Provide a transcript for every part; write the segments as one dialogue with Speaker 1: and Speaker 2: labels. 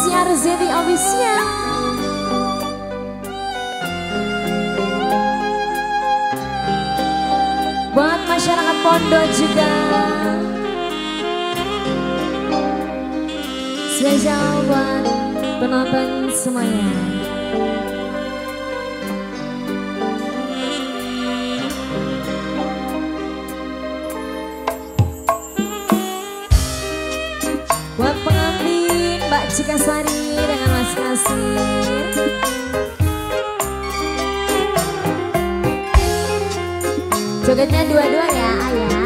Speaker 1: Siar Zeti Official Buat masyarakat Pondok juga. Spesial buat penonton semuanya. Cika Sari dengan Mas Kasir Jogetnya dua-dua ya ayah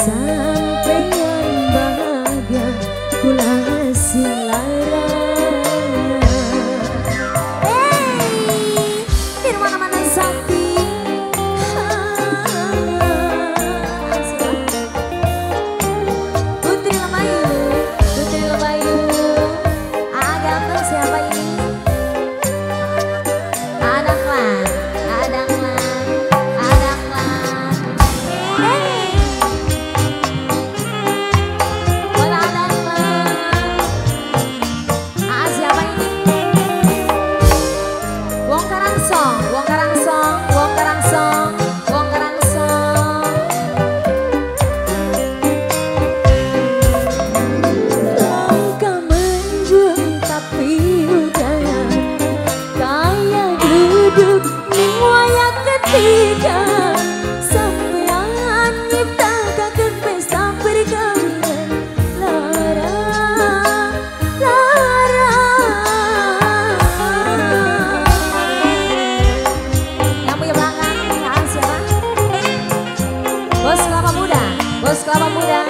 Speaker 1: saat Kelapa Muda, Bos Kelapa Muda.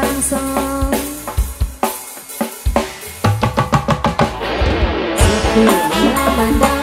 Speaker 1: Aku yang